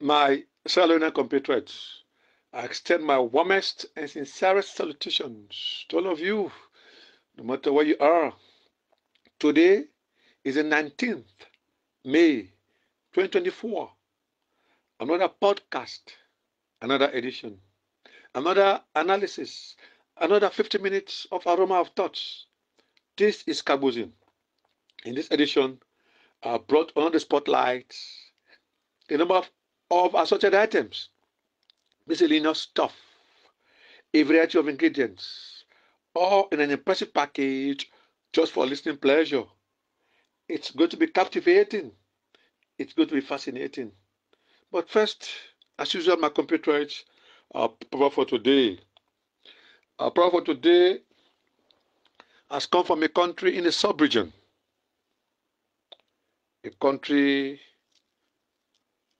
My Salone compatriots, I extend my warmest and sincerest salutations to all of you, no matter where you are. Today is the 19th May 2024. Another podcast, another edition, another analysis, another 50 minutes of aroma of thoughts. This is Kargobozin. In this edition, I brought on the spotlight a number of, of assorted items, miscellaneous stuff, a variety of ingredients, all in an impressive package just for listening pleasure. It's going to be captivating. It's going to be fascinating. But first, as usual, my compatriots, our proverb for today. Our proverb for today has come from a country in a sub-region. A country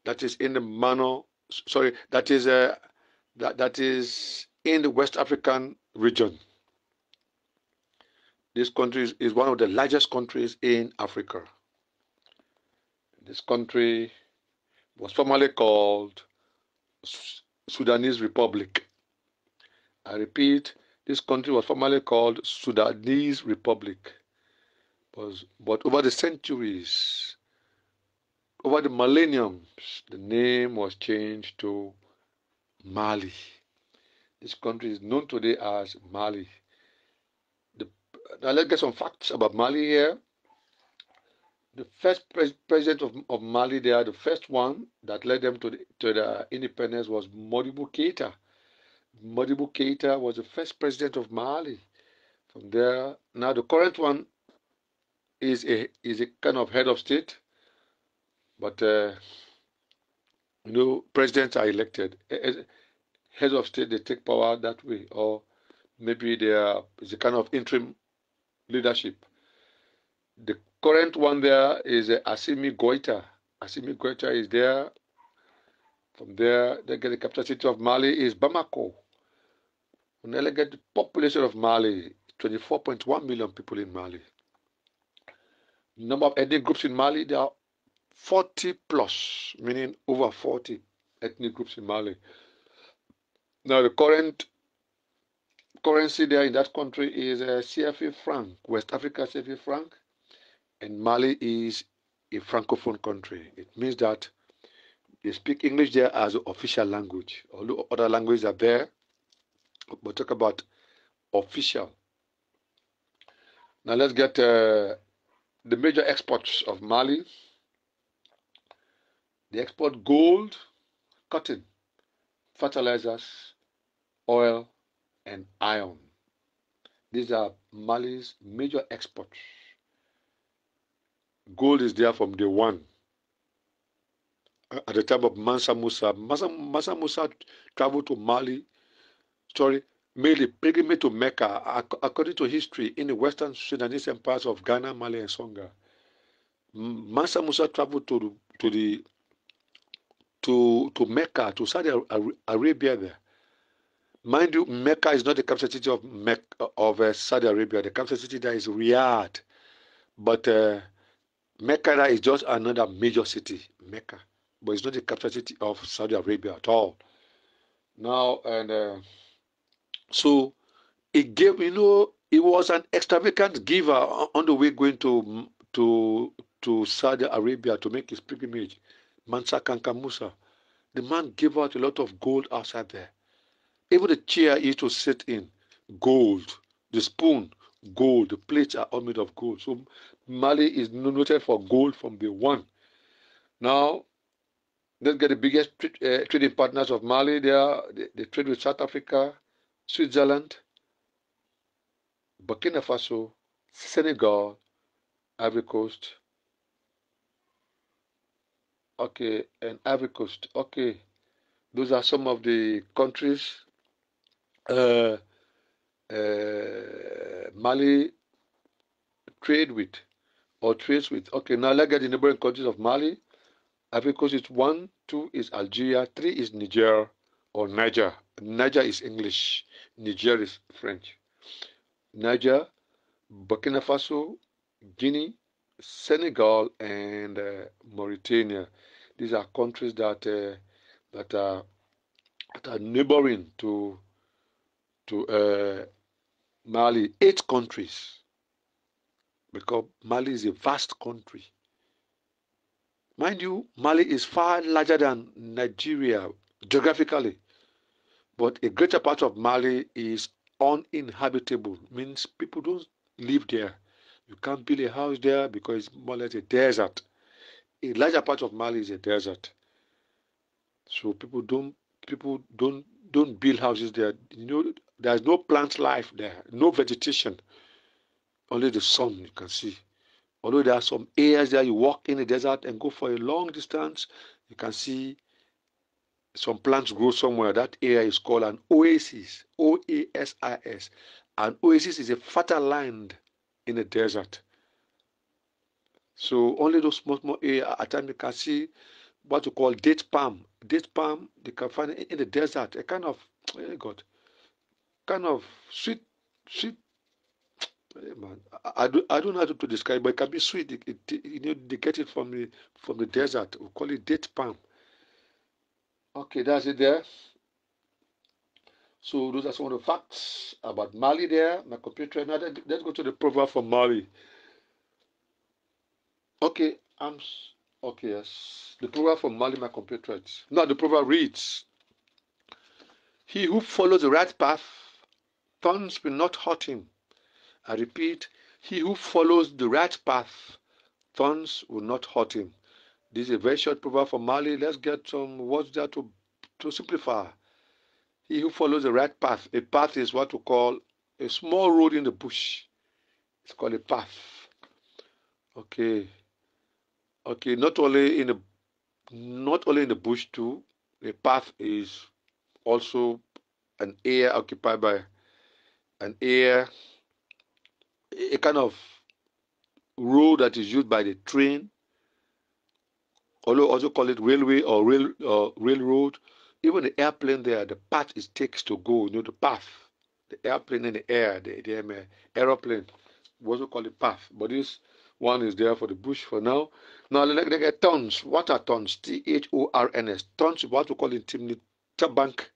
that is in the manner, sorry, that is uh, that, that is in the West African region. This country is, is one of the largest countries in Africa. This country was formerly called Sudanese Republic. I repeat, this country was formerly called Sudanese Republic. Was, but over the centuries, over the millenniums, the name was changed to Mali. This country is known today as Mali. The, now let's get some facts about Mali here the first pres president of, of Mali there, the first one that led them to the, to the independence was Modibo Keita. Modibo Keita was the first president of Mali. From there, now the current one is a is a kind of head of state, but uh, you know presidents are elected. Heads of state they take power that way, or maybe they are it's a kind of interim leadership. The current one there is uh, Assimi Goita. Assimi Goita is there. From there, they get the capital city of Mali is Bamako. Get the population of Mali, 24.1 million people in Mali. Number of ethnic groups in Mali, there are 40 plus, meaning over 40 ethnic groups in Mali. Now, the current currency there in that country is a uh, CFA franc, West Africa CFA franc and Mali is a francophone country. It means that they speak English there as an official language. Although other languages are there, but talk about official. Now let's get uh, the major exports of Mali. They export gold, cotton, fertilizers, oil, and iron. These are Mali's major exports. Gold is there from day one. At the time of Mansa Musa, Mansa, Mansa Musa traveled to Mali, sorry, made a pilgrimage to Mecca, according to history, in the western Sudanese empires of Ghana, Mali, and Songhai. Mansa Musa traveled to, to the to to Mecca, to Saudi Arabia there. Mind you, Mecca is not the capital city of Mecca, of uh, Saudi Arabia. The capital city there is Riyadh. But uh, Mecca is just another major city, Mecca, but it's not the capital city of Saudi Arabia at all. Now, and uh, so it gave, you know, it was an extravagant giver on the way going to to to Saudi Arabia to make his pilgrimage. Mansa Kanka Musa, the man gave out a lot of gold outside there. Even the chair he used to sit in, gold. The spoon, gold. The plates are all made of gold. So Mali is noted for gold from the one. Now, let's get the biggest uh, trading partners of Mali. They, are, they, they trade with South Africa, Switzerland, Burkina Faso, Senegal, Ivory Coast. Okay, and Ivory Coast. Okay, those are some of the countries. Uh, uh, Mali trade with or trades with. Okay, now let's get the neighboring countries of Mali. Ivory Coast is one, two is Algeria, three is Niger or Niger. Niger is English, Niger is French. Niger, Burkina Faso, Guinea, Senegal, and uh, Mauritania. These are countries that uh, that are that are neighboring to to uh, Mali. Eight countries, because Mali is a vast country. Mind you, Mali is far larger than Nigeria geographically, but a greater part of Mali is uninhabitable. Means people don't live there. You can't build a house there because it's more or less a desert. A larger part of Mali is a desert. So people don't people don't don't build houses there. You know, there's no plant life there, no vegetation, only the sun you can see. Although there are some areas there, you walk in the desert and go for a long distance, you can see some plants grow somewhere. That area is called an oasis, O A S I S. An oasis is a fertile land in the desert. So only those small, small areas at times you can see what you call date palm. Date palm, they can find it in the desert, a kind of, oh God, kind of sweet, sweet. Man, I, do, I don't know how to describe, but it can be sweet. It, it, you know, they get it from the from the desert. We call it date palm. Okay, that's it there. So those are some of the facts about Mali there. My computer. Now let's go to the proverb for Mali. Okay, I'm okay. Yes, the proverb for Mali, my computer. Now the proverb reads: He who follows the right path, thorns will not hurt him. I repeat: He who follows the right path, thorns will not hurt him. This is a very short proverb for Mali. Let's get some words there to, to simplify. He who follows the right path. A path is what we call a small road in the bush. It's called a path. Okay. Okay, not only in the not only in the bush too, a path is also an area occupied by an area, a kind of road that is used by the train although also call it railway or rail uh, railroad. Even the airplane there, the path it takes to go, you know, the path, the airplane in the air, the, the um, aeroplane, we also call it path. But this one is there for the bush for now. Now look at tons. What are tons? T H O R N S. Tons is what we call in bank.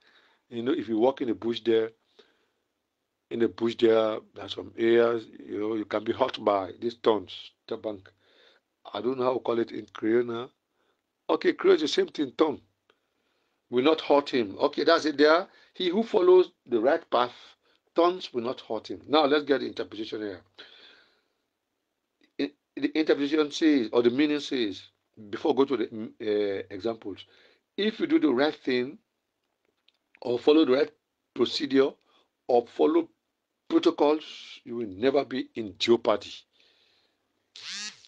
You know, if you walk in the bush there, in the bush there, there's some areas, you know, you can be hurt by these tons, bank. I don't know how to call it in Creole now. Okay, create the same thing, tongue. Will not hurt him. Okay, that's it there. He who follows the right path, thorns will not hurt him. Now let's get the interpretation here. the interpretation says, or the meaning says, before go to the uh, examples, if you do the right thing, or follow the right procedure, or follow protocols, you will never be in jeopardy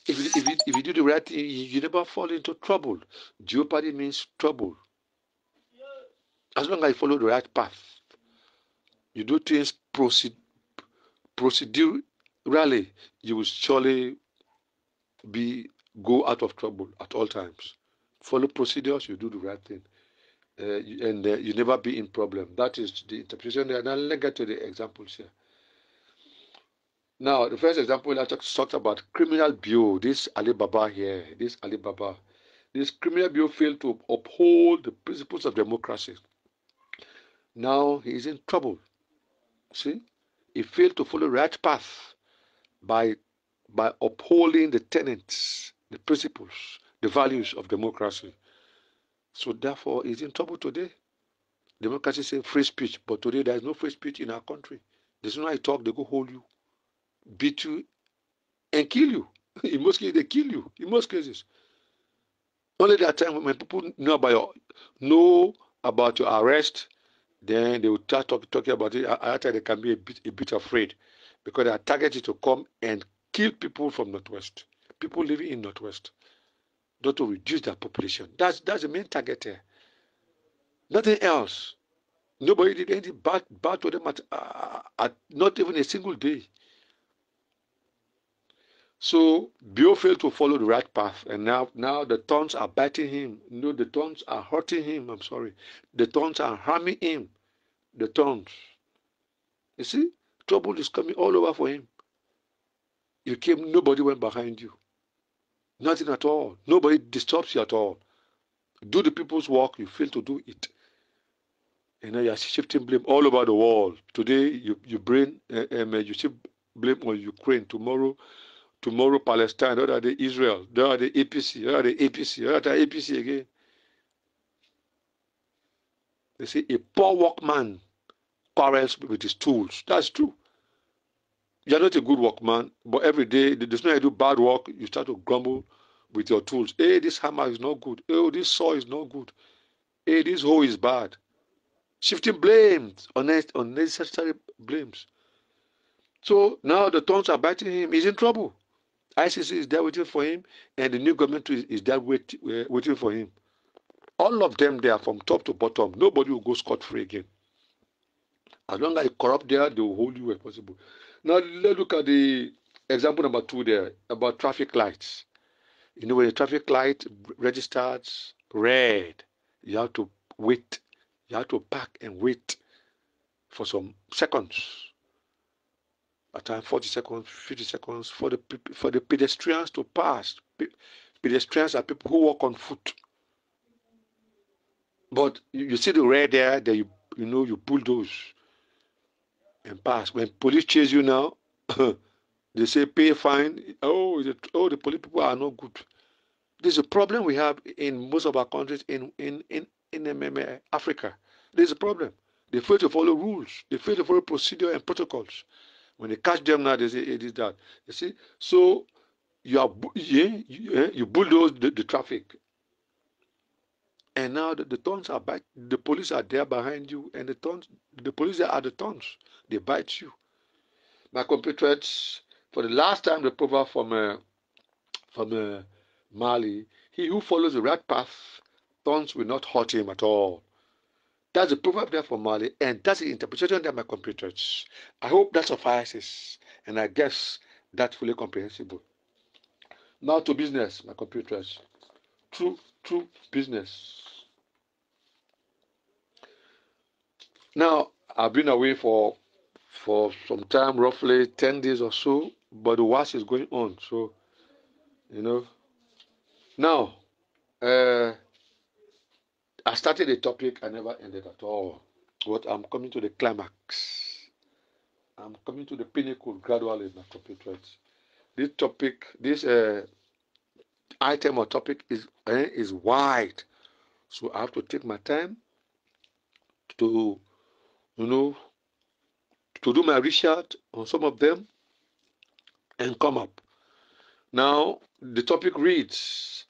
if you, if you, if you do the right thing, you never fall into trouble. Jeopardy means trouble. As long as you follow the right path, you do things proced, procedurally, you will surely be go out of trouble at all times. Follow procedures, you do the right thing, uh, and uh, you never be in problem. That is the interpretation. And now let's get to the examples here. Now, the first example I talked about criminal Bio. This Alibaba here, this Alibaba, this criminal Bio failed to uphold the principles of democracy. Now he is in trouble. See, he failed to follow the right path by by upholding the tenets, the principles, the values of democracy. So therefore, he's in trouble today. Democracy says free speech, but today there is no free speech in our country. There's no I talk, they go hold you beat you, and kill you. In most cases, they kill you. In most cases. Only that time when people know about your know about your arrest, then they will start talk, talking about it. After they can be a bit a bit afraid because they are targeted to come and kill people from Northwest, people living in Northwest, not to reduce their population. That's that's the main target. Nothing else. Nobody did anything bad, bad to them at, uh, at not even a single day. So Bio failed to follow the right path, and now now the thorns are biting him. No, the thorns are hurting him. I'm sorry, the thorns are harming him. The thorns. You see, trouble is coming all over for him. You came, nobody went behind you. Nothing at all. Nobody disturbs you at all. do the people's work, you fail to do it. And now you're shifting blame all over the world. Today, you you bring uh, um, you shift blame on Ukraine. Tomorrow, tomorrow Palestine. The other day Israel. The other day APC. The other day APC. The other day APC again. They say a poor workman quarrels with his tools. That's true. You're not a good workman, but every day, the moment you do bad work, you start to grumble with your tools. Hey, this hammer is not good. Oh, this saw is not good. Hey, this hoe is bad. Shifting blames, unnecessary blames. So now the tongues are biting him. He's in trouble. ICC is there waiting for him, and the new government is, is there wait, uh, waiting for him. All of them, they are from top to bottom. Nobody will go scot free again. As long as you corrupt there, they will hold you responsible. Now let's look at the example number two there about traffic lights. You know, when the traffic light registers red, you have to wait. You have to park and wait for some seconds. At time 40 seconds, 50 seconds for the for the pedestrians to pass. Pedestrians are people who walk on foot. But you, you see the red there, that you you know you bulldoze and pass. When police chase you now, they say pay fine. Oh, the, oh, the police people are not good. There's a problem we have in most of our countries in in in in Africa. There's a problem. They fail to follow rules. They fail to follow procedure and protocols. When they catch them now, they say it is that. You see, so you are yeah, you, you bulldoze the, the traffic and now the, the tons are back. The police are there behind you, and the tons, the police are the tons. They bite you. My compatriots, for the last time, the proverb from uh, from uh, Mali: "He who follows the right path, thorns will not hurt him at all." That's the proverb there for Mali, and that's the interpretation there, my compatriots. I hope that suffices, and I guess that's fully comprehensible. Now to business, my compatriots. True, true business. Now, I've been away for for some time, roughly 10 days or so, but the worst is going on. So, you know. Now, uh, I started a topic, I never ended at all. But I'm coming to the climax. I'm coming to the pinnacle gradually my topic. Right? This topic, this uh, item or topic is uh, is wide, so I have to take my time to you know, to do my research on some of them and come up. Now, the topic reads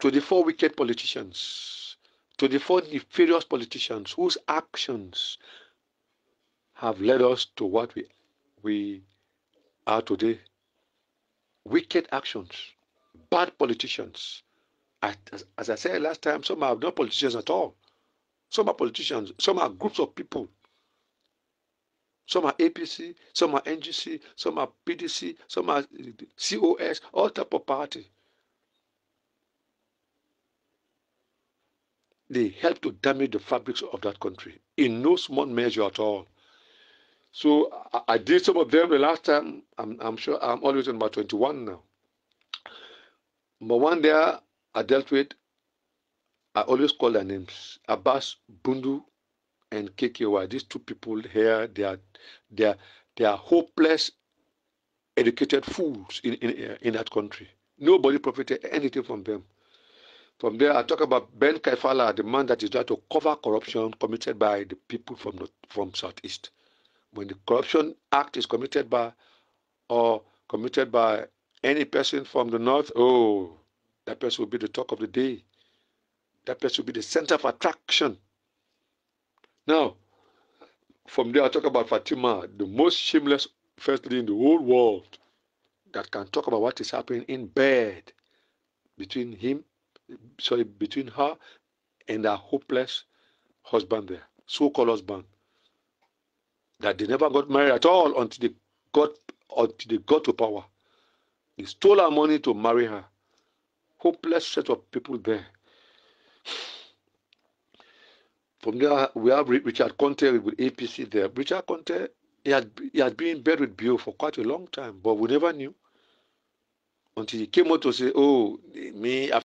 24 wicked politicians, 24 nefarious politicians whose actions have led us to what we, we are today. Wicked actions, bad politicians. As, as I said last time, some are not politicians at all. Some are politicians, some are groups of people some are APC, some are NGC, some are PDC, some are COS, all type of party. They help to damage the fabrics of that country in no small measure at all. So I, I did some of them the last time. I'm, I'm sure I'm always on about 21 now. But one there I dealt with, I always call their names Abbas Bundu and KKY. These two people here, they are, they are, they are hopeless, educated fools in, in, in that country. Nobody profited anything from them. From there, I talk about Ben Kaifala, the man that is trying to cover corruption committed by the people from the, from Southeast. When the corruption act is committed by or committed by any person from the North, oh, that person will be the talk of the day. That person will be the center of attraction now, from there, I talk about Fatima, the most shameless first lady in the whole world that can talk about what is happening in bed between him, sorry, between her and her hopeless husband there, so-called husband. That they never got married at all until they got until they got to power. They stole her money to marry her. Hopeless set of people there. From there, we have Richard Konteh with APC there. Richard Konteh, he had, he had been in bed with Bio for quite a long time, but we never knew until he came out to say, oh, me,